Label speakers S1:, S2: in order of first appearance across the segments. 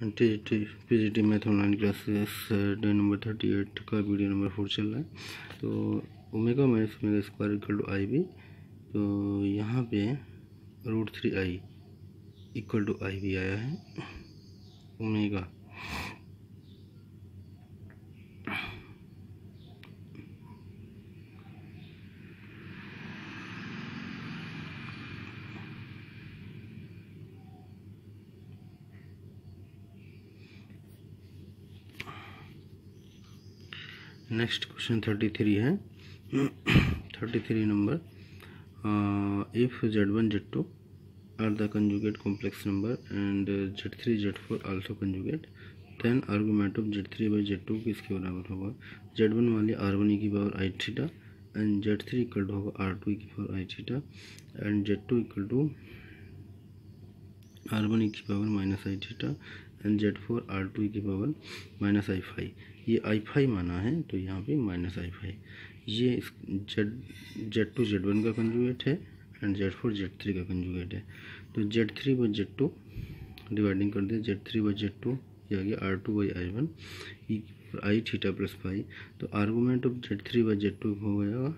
S1: T T P G T math online classes day number thirty eight का video number four चल रहा है। तो omega minus omega square equal to I B तो यहाँ पे root three I equal to I B आया है omega next question thirty three है। Thirty three number if Z one Z two are the conjugate complex number and Z three Z four also conjugate then argument of Z three by z two किसके बराबर होगा? Z one वाली are one e की power i theta and z three equal to होगा are two की power i theta and z two equal to r one की power minus i theta and z four r two की power minus i five ये i five माना है तो यहाँ पे माइनस आई फाइव ये z z two z one का कंजुगेट है and z four z three का कंजुगेट है। तो z three by z two dividing कर दिया z three by z two ये आ गया r two by i one i theta plus five तो argument of z three by z two हो गया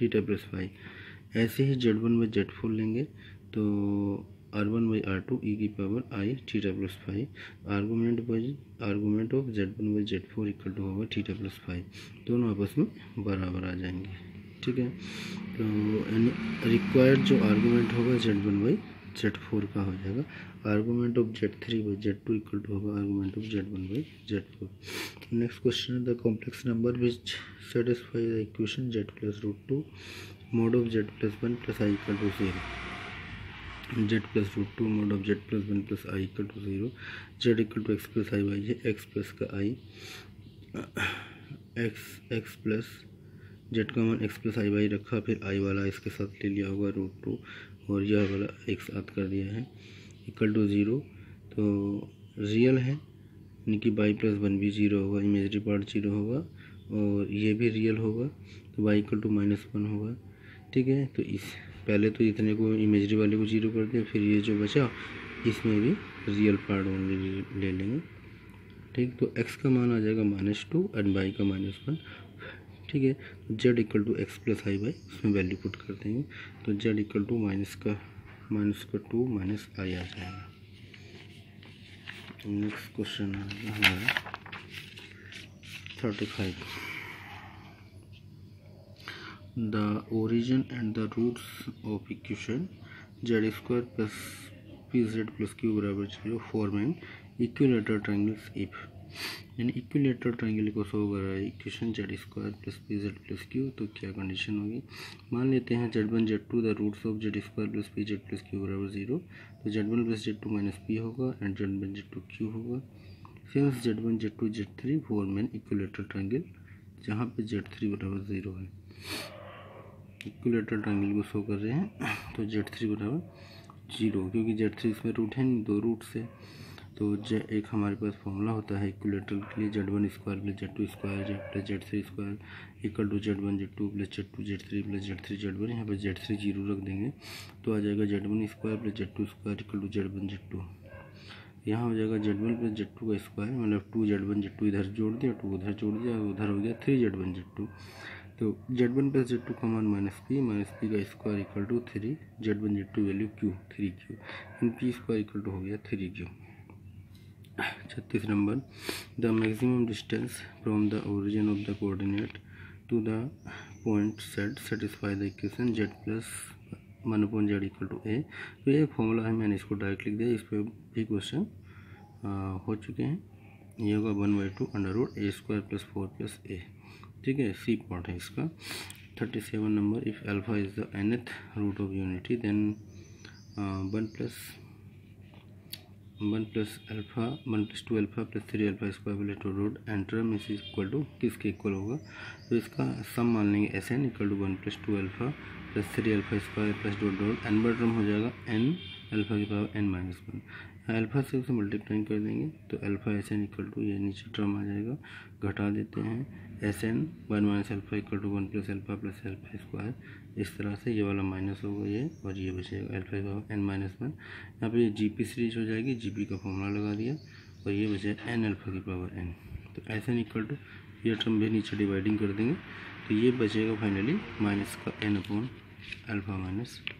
S1: थीटा प्लस फाइव ऐसे ही z one by z four लेंगे तो r one by r two e की power i theta plus five argument by argument of z one by z four equal to होगा theta plus five दोनों आपस में बराबर आ जाएँगे। ठीक है? तो रिक्वायर्ड जो आर्गूमेंट होगा z one by z four का हो जाएगा। Argument of z three by z two equal to होगा argument of z one by z four next question the complex number which satisfy the equation z plus root two mod of z plus one plus i equal to zero z plus root two mod of z plus one plus i equal to zero z equal to x plus i y है x plus का i x x plus z का मान x plus आई Y रखा, फिर आई वाला इसके साथ ले लिया होगा रूट टू और यह वाला एक साथ कर दिया है। इक्वल टू ज़ीरो तो रियल है, यानी कि बाई प्लस वन भी ज़ीरो होगा इमेजरी पार्ट ज़ीरो होगा, और ये भी रियल होगा तो y equal to minus one होगा। ठीक है तो इस पहले तो इतने को इमेजरी वाले को ज़ीरो कर दिया, फिर ये जो बचा, इसमें भी रियल पार्ट ओनली ले लेंगे। ठीक तो एक्स का मान आ जाएगा माइनस टू एंड वाई का माइनस वन ठीक है z equal to x plus i y उसमें वैल्यू पुट कर देंगे। तो जेड इक्वल टू माइनस का माइनस का टू माइनस आई आ जाएगा। नेक्स्ट क्वेश्चन हमारा। Thirty five the origin and the roots of equation. Z square plus pz plus q बराबर zero an equilateral triangles if यानी इक्विलेटरल ट्राइंगल को सो कर रहा है equation Z square plus P Z plus Q तो क्या condition होगी? मान लेते हैं Z one Z two the roots of Z square plus P Z plus Q बराबर ज़ीरो तो Z one plus Z two minus P होगा and Z one Z two Q होगा. Since Z one Z two Z three four man equilateral triangle जहाँ पे Z three बराबर zero है। Equilateral triangle को show कर रहे हैं तो जेड थ्री बराबर ज़ीरो क्योंकि जेड थ्री इसमें रूट है नहीं, दो रूट से तो जे एक हमारे पास फॉर्मूला होता है इक्वलेटर के लिए z one square plus z two square z plus z three square equal to z one z two plus z two z three plus z three z one यहाँ पर जेड थ्री ज़ीरो रख देंगे तो आ जाएगा z one square plus z two square equal to z one z two यहाँ हो जाएगा z one plus z two का स्क्वायर मतलब two z one z two इधर जोड़ दिया टू उधर जोड़ दिया, उधर हो गया three z one z two तो z one plus z two का मान माइनस पी माइनस पी का square equal to three z one z two value q three q in p square equal to हो गया three Q छत्तीस number the maximum distance from the origin of the coordinate to the point set satisfy the equation z plus one upon z equal to a तो ये formula है, मैंने इसको direct लिख दिया, इस पर भी क्वेश्चन हो चुके हैं। ये होगा one by two under root a square plus four plus a ठीक है सी पार्ट है इसका। Thirty seven number if alpha is the nth root of unity then one plus one plus alpha one plus two alpha plus three alpha square two root antrum is equal to किसके इक्वल होगा? तो इसका sum मान लेंगे s n equal to one plus two alpha plus three alpha square plus dot dot n but term हो जाएगा N alpha की power n minus one alpha से उसे मल्टीप्लाई कर देंगे तो alpha s n equal to ये नीचे टर्म आ जाएगा, घटा देते हैं s n one minus alpha equal to one plus alpha plus alpha square इस तरह से ये वाला माइनस होगा ये, और ये बचेगा अल्फ़ा एन माइनस वन यहाँ पे जी पी सीरीज़ हो जाएगी जी पी का फॉर्मूला लगा दिया, और ये बचेगा एन अल्फ़ा की पावर एन तो ऐसे इक्वल टू ये टर्म भी नीचे डिवाइडिंग कर देंगे तो ये बचेगा फाइनली माइनस का n upon alpha minus n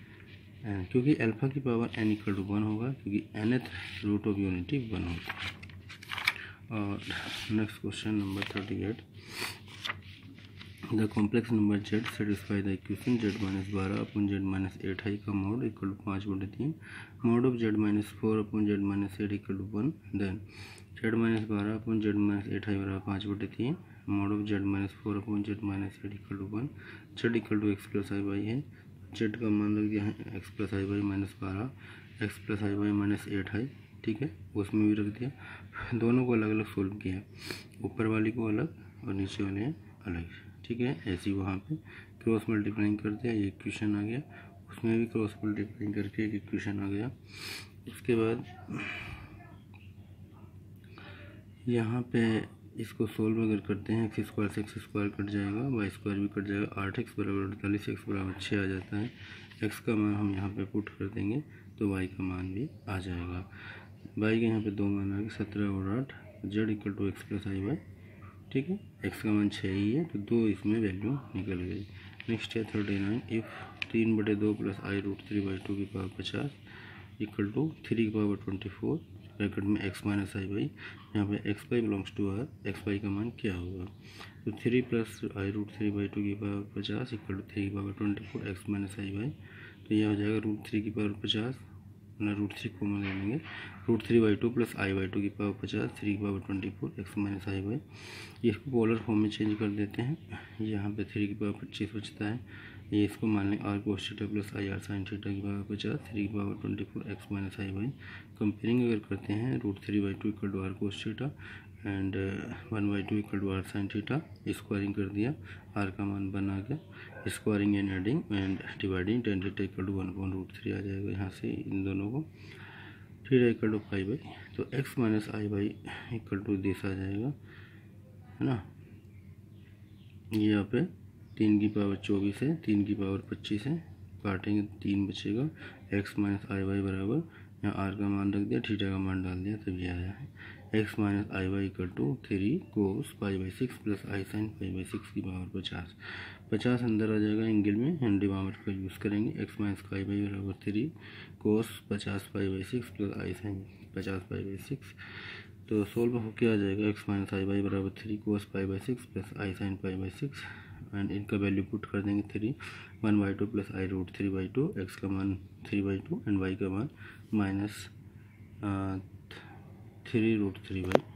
S1: क्योंकि अल्फ़ा की power n equal to one होगा, क्योंकि nth root of unity one होगा। और next question number thirty eight the complex number z satisfy the equation z minus बारह upon z minus eight i का mod equal to पाँच बटे तीन mod of z minus four upon z minus eight equal to one then z minus बारह upon z minus eight i बराबर पाँच बटे तीन mod of z minus four upon z minus eight equal to one z equal to x plus i y है Z का मान रख दिया है x plus i y minus बारह x plus i y minus eight i ठीक है? उसमें भी रख दिया। दोनों को अलग अलग सोल्व किया है। ऊपर वाली को अलग और नीचे वाले अलग, ठीक है? ऐसे ही वहाँ पे क्रॉस मल्टीप्लाइंग कर दिया ये इक्वेशन आ गया। उसमें भी क्रॉस मल्टीप्लाइंग करके एक इक्वेशन आ गया। उसके बाद यहाँ पे इसको सोल्व अगर करते हैं एक्स स्क्वायर से एक्स स्क्वायर कट जाएगा वाई स्क्वायर भी कट जाएगा, आठ एक्स बराबर अड़तालीस एक्स बराबर छः आ जाता है। एक्स का मान हम यहाँ पे पुट कर देंगे तो वाई का मान भी आ जाएगा। वाई के यहाँ पे दो मान आ गए, सत्रह और आठ z equal to x plus i y ठीक है? एक्स का मान छः ही है तो दो इसमें वैल्यू निकल गई। नेक्स्ट है थर्टी नाइन इफ़ तीन बटे दो plus i root three by two की पावर पचास इक्वल टू थ्री की पावर ट्वेंटी फोर ब्रैकेट में एक्स माइनस आई बाई यहाँ पे x y belongs to r x y का मान क्या होगा? तो three plus i root three by two की पावर पचास इक्वल टू थ्री की power twenty four x minus i y तो यह हो जाएगा रूट थ्री की पावर पचास, ना रूट थ्री को ले लेंगे root three by two plus i by two की पावर पचास थ्री की power twenty four x minus i y इसको पोलर फॉर्म में चेंज कर देते हैं, यहाँ पे थ्री की पावर पच्चीस बचता है ये इसको मान लें r cos theta plus i r sine theta की पावर पचास थ्री की power twenty four x minus i y comparing अगर करते हैं root three by two equal to r cos theta and one by two equal to r sine theta squaring कर दिया are का मान बना गया squaring and adding and dividing tan theta equal to one point root three आ जाएगा यहाँ से इन दोनों को theta equal to five by तो x minus i y equal to this आ जाएगा, है ना? यहाँ पे तीन की पावर चौबीस है, तीन की पावर पच्चीस है। काटेंगे तीन बचेगा। एक्स माइनस आई वाई बराबर। यहाँ आर का मान रख दिया, थीटा का मान डाल दिया, तब ये आया है। X minus i y equal to three cos five by six plus i sine five by six की पावर पचास। पचास अंदर आ जाएगा एंगल में, हम डिवामर का यूज़ करेंगे। एक्स माइनस फाइव बाई बराबर थ्री कोस पचास five by six plus i sine पचास फाइव बाई सिक्स तो सोल्व होकर आ जाएगा एक्स माइनस आई बाई बराबर three cos five by six plus i sine five by six and इनका value put कर देंगे three one by two plus i root three by two x का मान three by two and y का मान minus three root three by